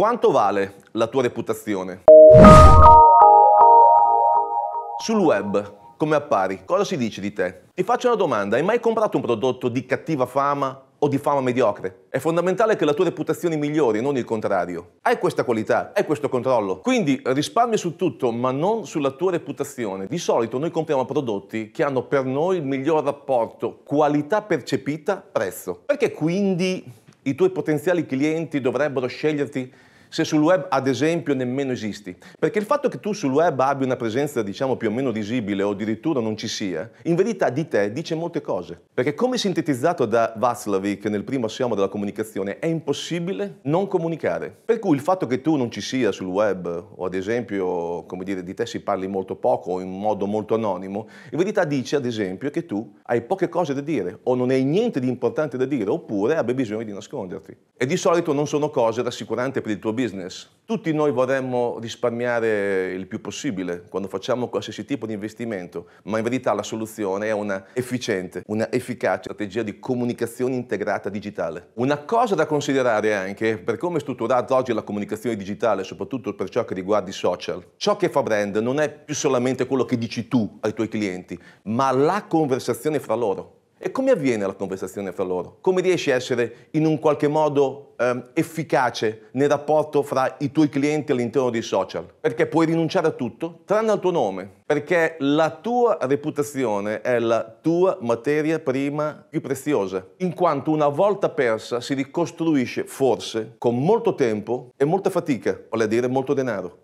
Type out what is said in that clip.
Quanto vale la tua reputazione? Sul web, come appari? Cosa si dice di te? Ti faccio una domanda, hai mai comprato un prodotto di cattiva fama o di fama mediocre? È fondamentale che la tua reputazione migliori, non il contrario. Hai questa qualità, hai questo controllo. Quindi risparmi su tutto, ma non sulla tua reputazione. Di solito noi compriamo prodotti che hanno per noi il miglior rapporto qualità percepita prezzo. Perché quindi i tuoi potenziali clienti dovrebbero sceglierti se sul web ad esempio nemmeno esisti. Perché il fatto che tu sul web abbia una presenza diciamo più o meno visibile o addirittura non ci sia, in verità di te dice molte cose. Perché come sintetizzato da Václavic nel primo assioma della comunicazione, è impossibile non comunicare. Per cui il fatto che tu non ci sia sul web o ad esempio, come dire, di te si parli molto poco o in modo molto anonimo, in verità dice ad esempio che tu hai poche cose da dire o non hai niente di importante da dire oppure abbia bisogno di nasconderti. E di solito non sono cose rassicuranti per il tuo business. Tutti noi vorremmo risparmiare il più possibile quando facciamo qualsiasi tipo di investimento, ma in verità la soluzione è una efficiente, una efficace strategia di comunicazione integrata digitale. Una cosa da considerare anche per come è strutturata oggi la comunicazione digitale, soprattutto per ciò che riguarda i social. Ciò che fa brand non è più solamente quello che dici tu ai tuoi clienti, ma la conversazione fra loro. E come avviene la conversazione fra loro? Come riesci a essere in un qualche modo ehm, efficace nel rapporto fra i tuoi clienti all'interno dei social? Perché puoi rinunciare a tutto tranne al tuo nome, perché la tua reputazione è la tua materia prima più preziosa, in quanto una volta persa si ricostruisce forse con molto tempo e molta fatica, vale a dire molto denaro.